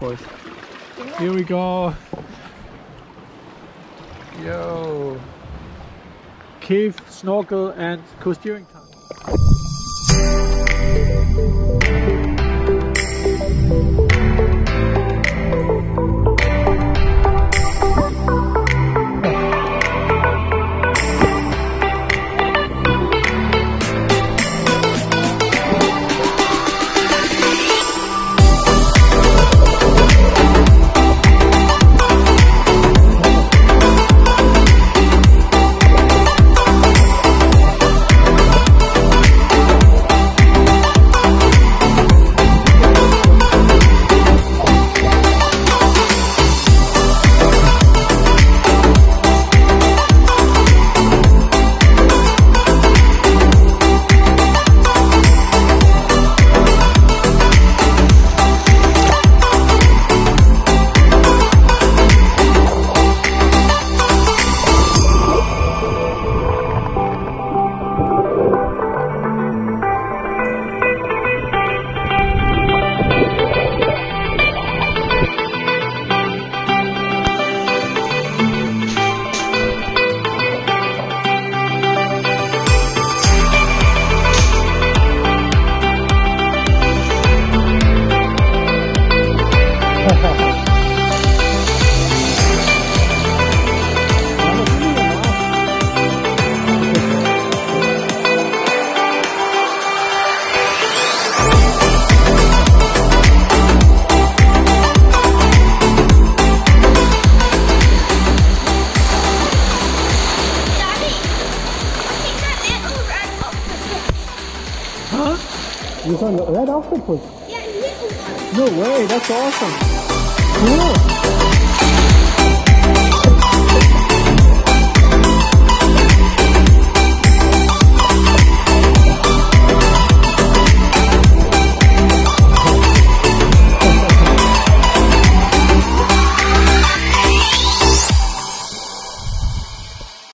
octopus. Here we go. Yo. Cave, snorkel and coasteering time. Huh? You saw a red octopus? Yeah, little one. No way, that's awesome. 뭐?